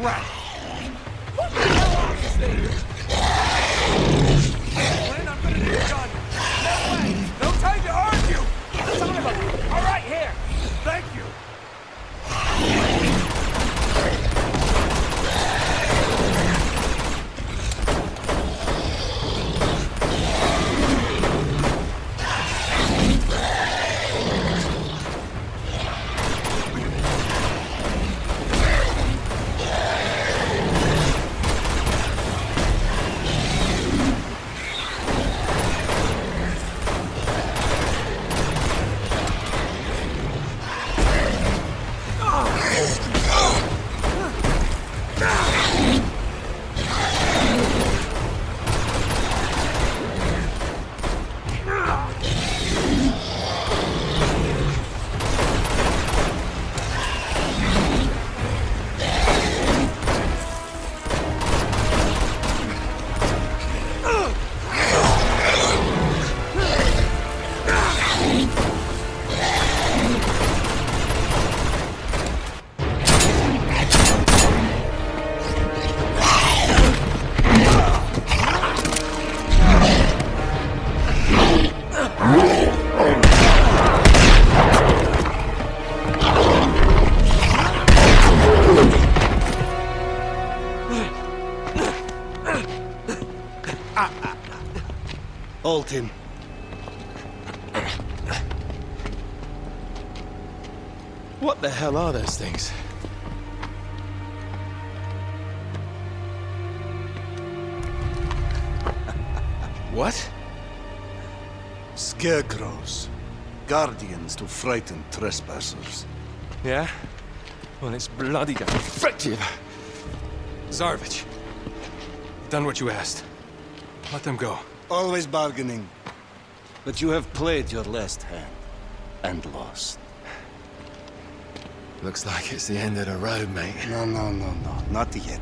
crap! Hold him. What the hell are those things? what? Scarecrows. Guardians to frighten trespassers. Yeah? Well, it's bloody effective. Lazarevich, done what you asked. Let them go. Always bargaining. But you have played your last hand. And lost. Looks like it's the end of the road, mate. No, no, no, no. Not yet.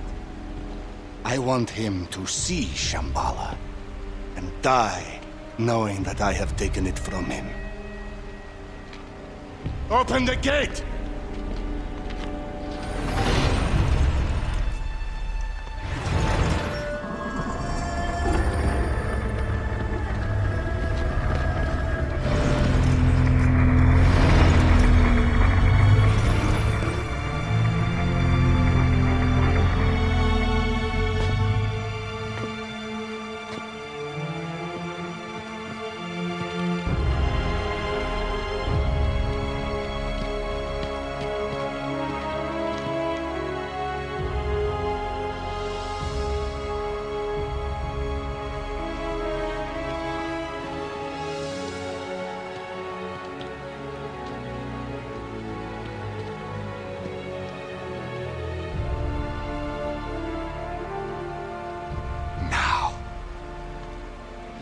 I want him to see Shambhala. And die knowing that I have taken it from him. Open the gate!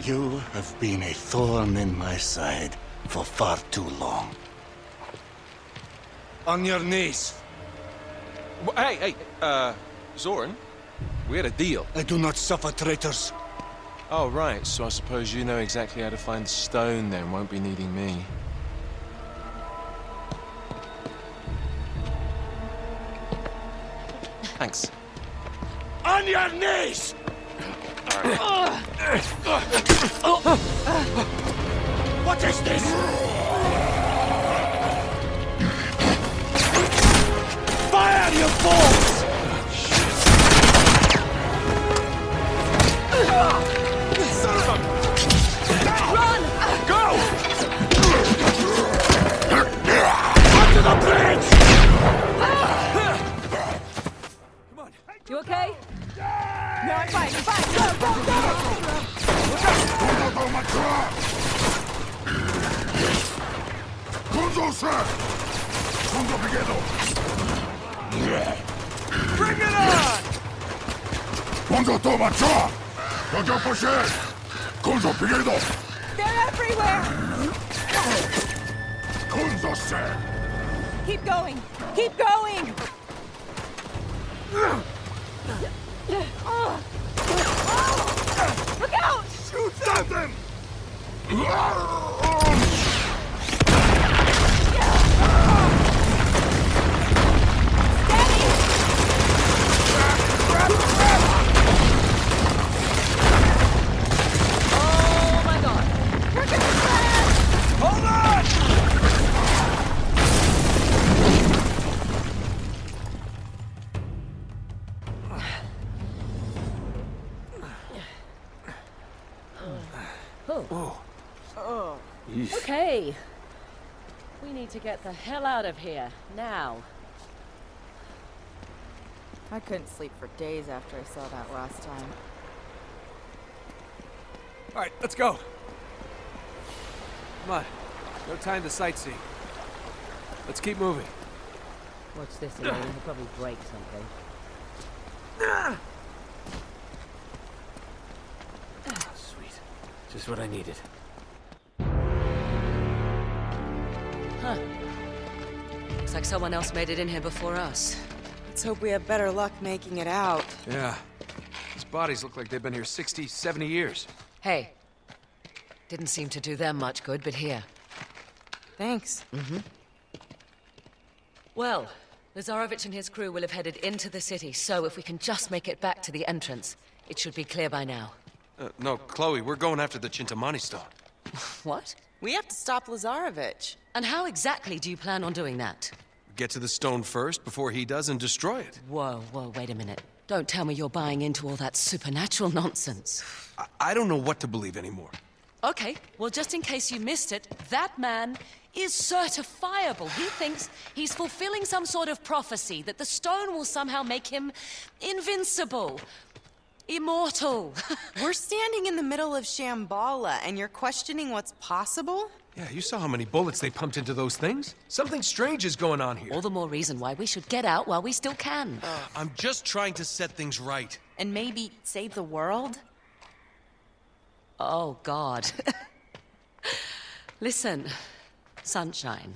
You have been a thorn in my side for far too long. On your knees. Wh- Hey, hey, uh, Zoran, we had a deal. I do not suffer traitors. Oh, right, so I suppose you know exactly how to find the stone then, won't be needing me. Thanks. On your knees! What is this? Fire, you fools! Hell out of here, now. I couldn't sleep for days after I saw that last time. All right, let's go. Come on. No time to sightsee. Let's keep moving. Watch this, Elena. He'll probably break something. Sweet. Just what I needed. Huh. Looks like someone else made it in here before us. Let's hope we have better luck making it out. Yeah. These bodies look like they've been here 60, 70 years. Hey. Didn't seem to do them much good, but here. Thanks. Mm-hmm. Well, Lazarevich and his crew will have headed into the city, so if we can just make it back to the entrance, it should be clear by now. Uh, no, Chloe, we're going after the Cintamani stone. What? We have to stop Lazarevich. And how exactly do you plan on doing that? Get to the stone first before he does and destroy it. Whoa, whoa, wait a minute. Don't tell me you're buying into all that supernatural nonsense. I, I don't know what to believe anymore. Okay, well, just in case you missed it, that man is certifiable. He thinks he's fulfilling some sort of prophecy that the stone will somehow make him invincible, immortal. We're standing in the middle of Shambhala, and you're questioning what's possible? Yeah, you saw how many bullets they pumped into those things? Something strange is going on here. All the more reason why we should get out while we still can. Uh, I'm just trying to set things right. And maybe save the world? Oh, God. Listen, Sunshine.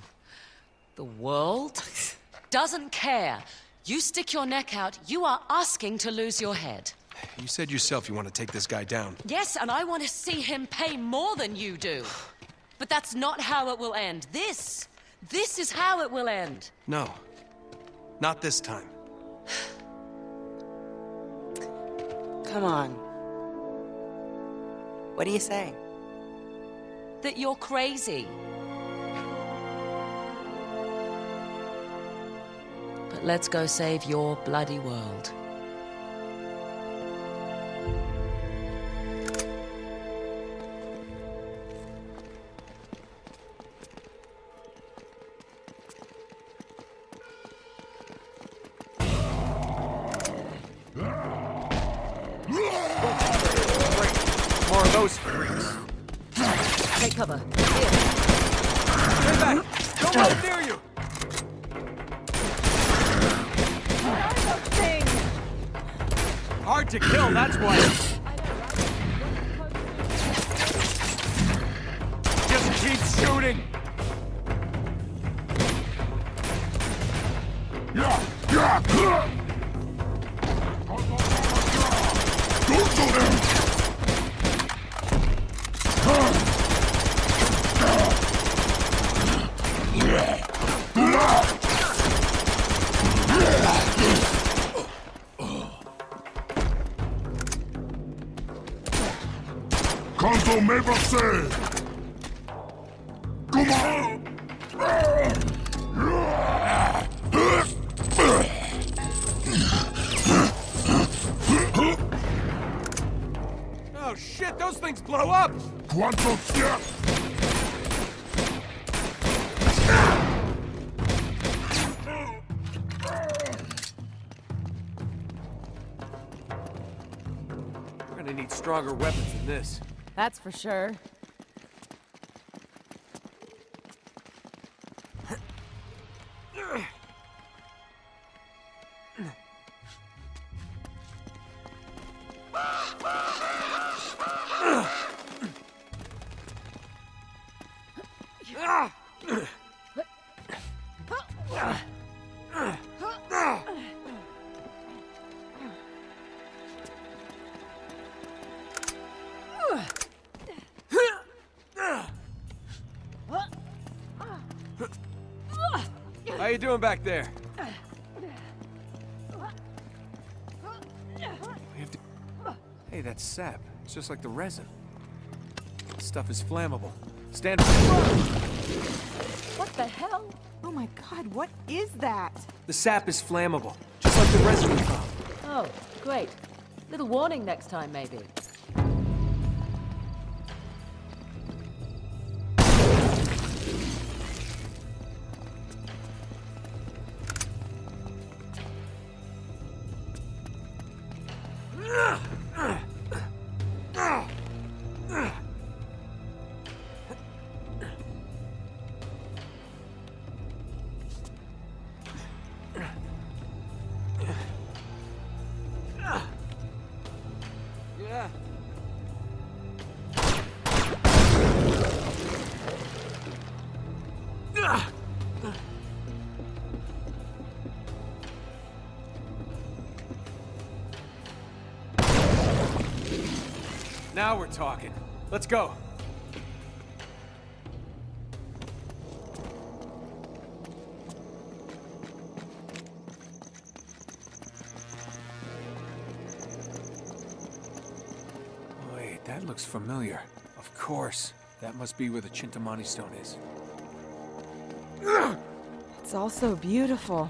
The world doesn't care. You stick your neck out, you are asking to lose your head. You said yourself you want to take this guy down. Yes, and I want to see him pay more than you do. But that's not how it will end. This, this is how it will end. No. Not this time. Come on. What do you say? That you're crazy. But let's go save your bloody world. Stronger weapons than this. That's for sure. Doing back there? We have to... Hey, that's sap. It's just like the resin. This stuff is flammable. Stand What the hell? Oh my god, what is that? The sap is flammable, just like the resin we found. Oh, great. Little warning next time, maybe. Now we're talking. Let's go. Wait, that looks familiar. Of course. That must be where the Cintamani stone is. It's all so beautiful.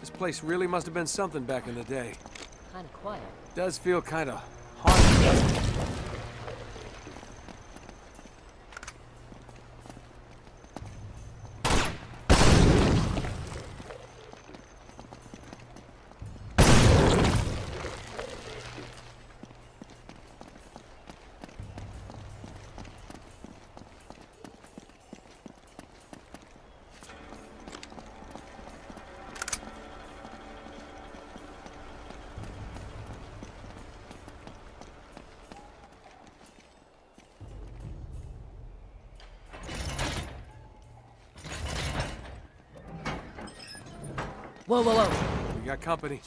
This place really must have been something back in the day. Kind of quiet. Does feel kind of haunted, doesn't it? Whoa, whoa, whoa. We got company.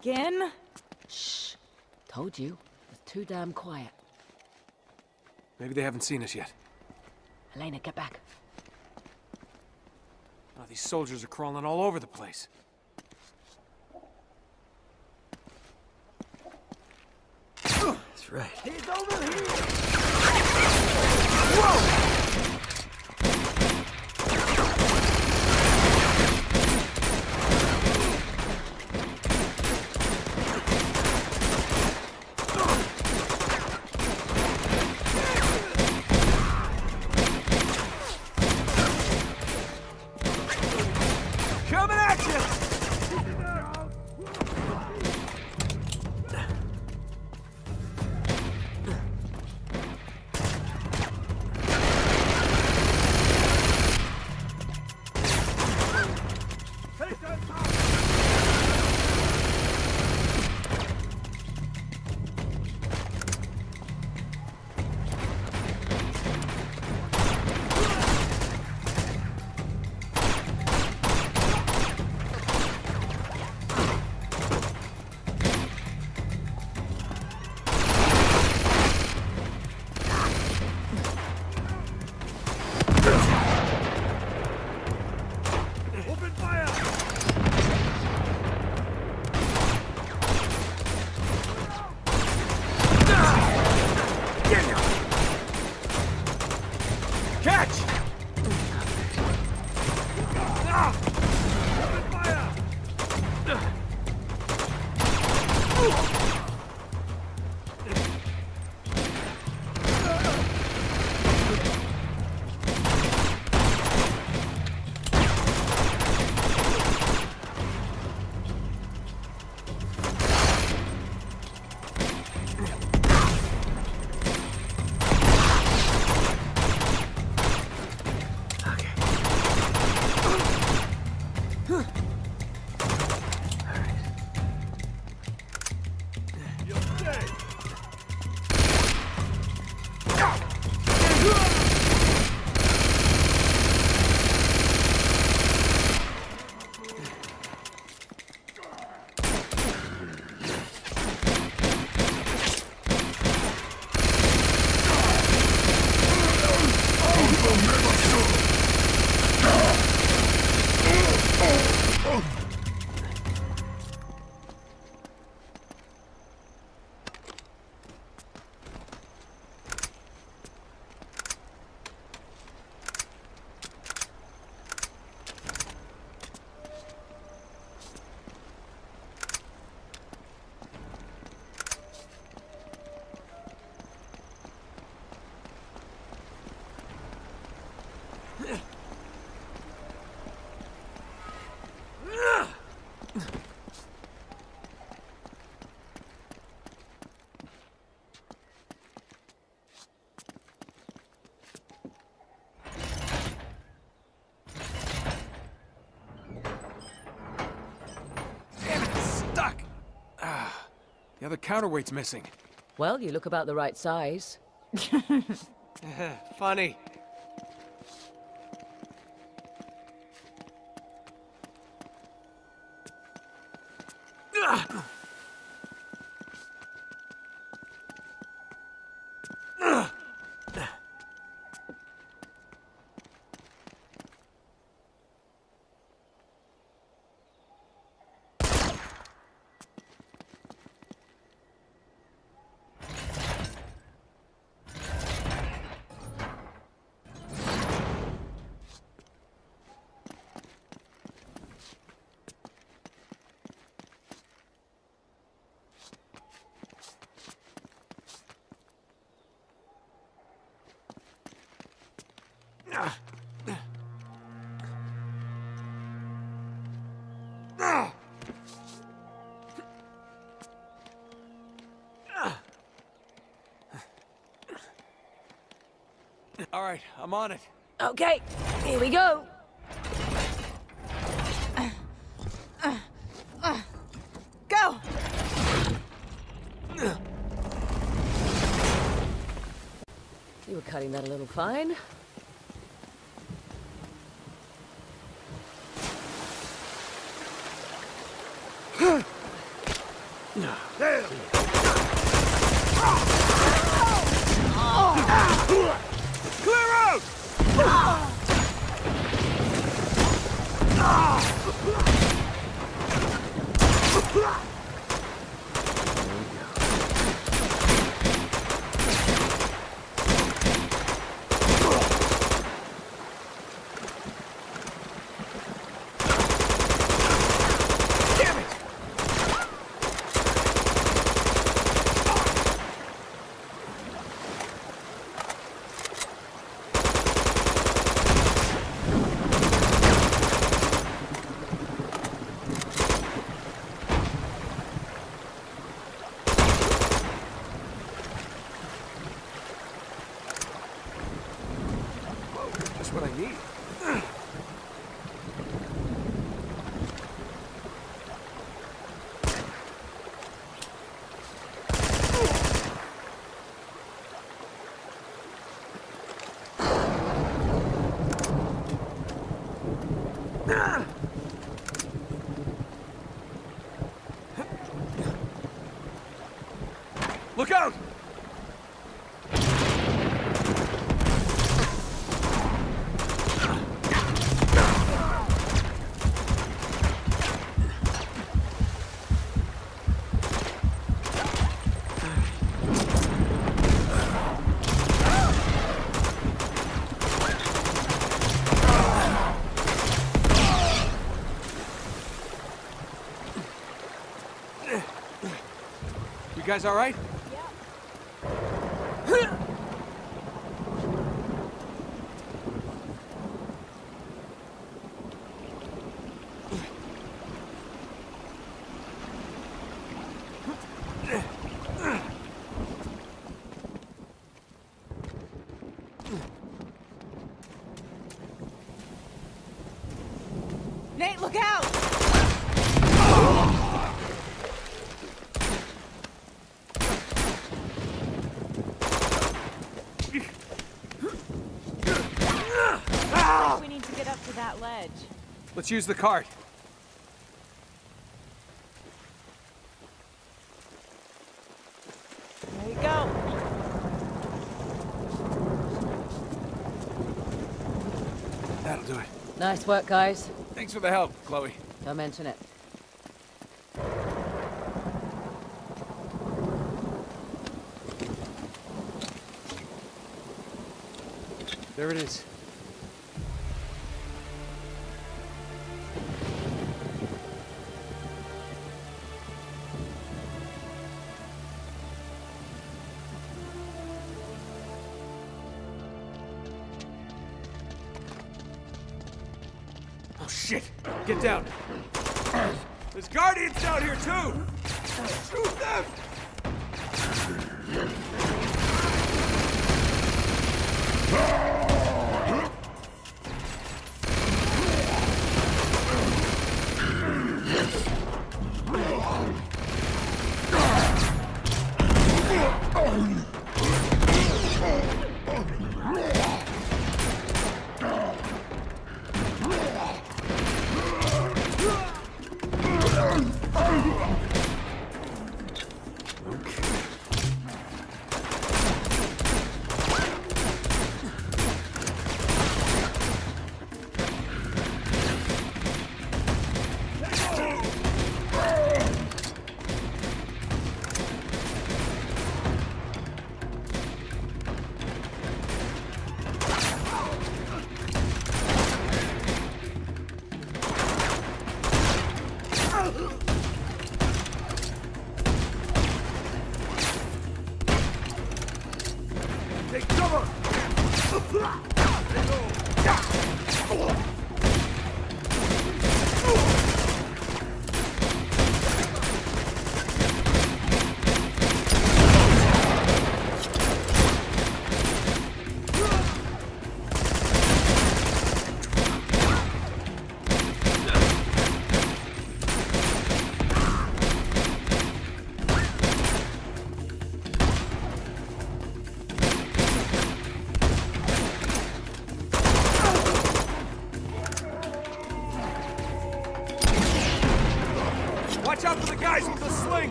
Again? Shh. Told you. It's too damn quiet. Maybe they haven't seen us yet. Elena, get back. Oh, these soldiers are crawling all over the place. That's right. Coming the other counterweight's missing. Well, you look about the right size. Funny. All right, I'm on it. Okay, here we go. Go! You were cutting that a little fine. Guys all right? Nate, look out! We need to get up to that ledge. Let's use the cart. There you go. That'll do it. Nice work, guys. Thanks for the help, Chloe. Don't mention it. There it is. Shit! Get down! There's guardians down here too! Shoot them! Take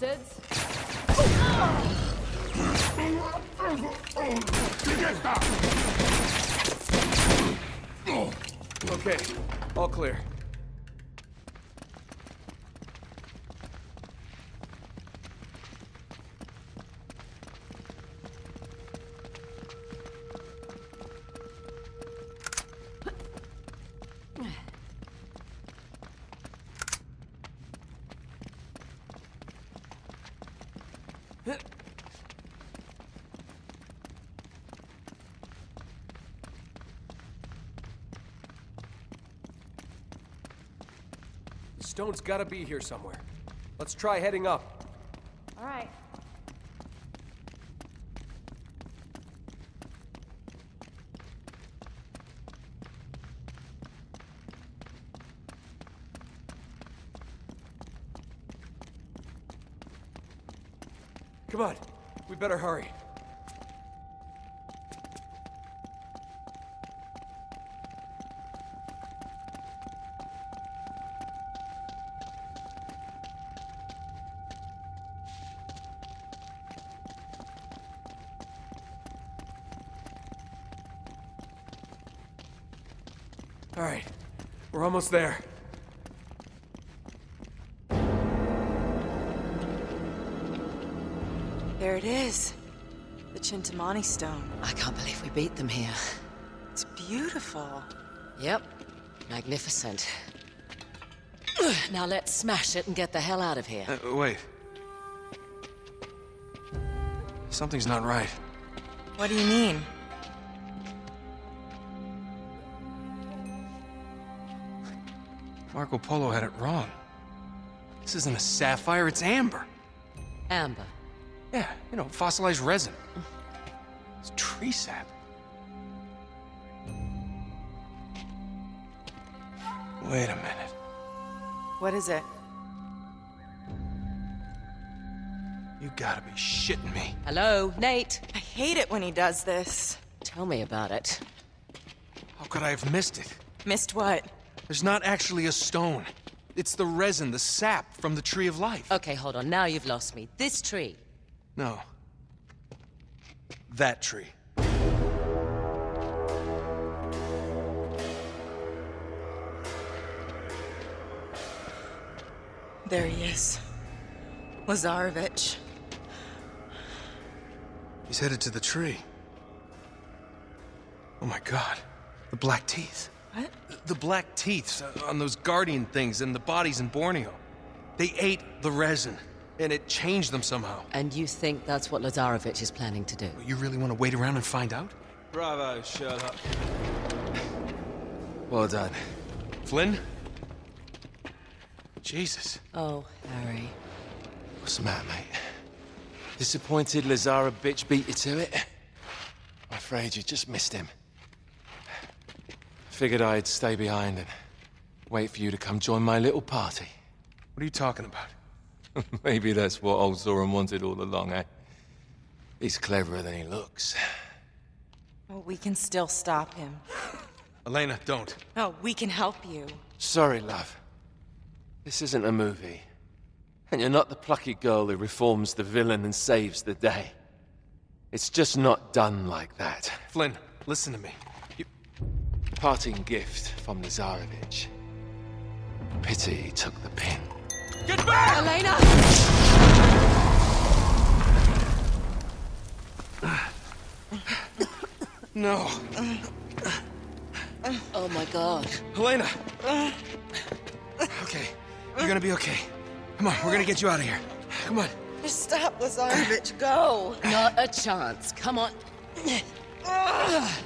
bastards! Okay, all clear. The stone's gotta be here somewhere. Let's try heading up. All right. Come on, we better hurry. All right, we're almost there. There it is. The Cintamani stone. I can't believe we beat them here. It's beautiful. Yep. Magnificent. Now let's smash it and get the hell out of here. Uh, wait. Something's not right. What do you mean? Marco Polo had it wrong. This isn't a sapphire, it's amber. Amber. Yeah, you know, fossilized resin. It's tree sap. Wait a minute. What is it? You gotta be shitting me. Hello, Nate. I hate it when he does this. Tell me about it. How could I have missed it? Missed what? There's not actually a stone. It's the resin, the sap from the tree of life. Okay, hold on. Now you've lost me. This tree. No. That tree. There he is. Lazarevich. He's headed to the tree. Oh my god. The black teeth. What? The black teeth uh, on those guardian things and the bodies in Borneo. They ate the resin, and it changed them somehow. And you think that's what Lazarevich is planning to do? You really want to wait around and find out? Bravo, Sherlock. Well done. Flynn? Jesus. Oh, Harry. What's the matter, mate? Disappointed Lazara bitch beat you to it? I'm afraid you just missed him. Figured I'd stay behind and wait for you to come join my little party. What are you talking about? Maybe that's what old Zoran wanted all along, eh? He's cleverer than he looks. Oh, we can still stop him. Elena, don't. Oh, we can help you. Sorry, love. This isn't a movie. And you're not the plucky girl who reforms the villain and saves the day. It's just not done like that. Flynn, listen to me. You... Parting gift from Lazarevich. Pity he took the pin. Get back! Elena! No. Oh my god. Elena! Okay, you're gonna be okay. Come on, we're gonna get you out of here. Come on. Just stop, Lazarevich. Go. Not a chance. Come on. Ah.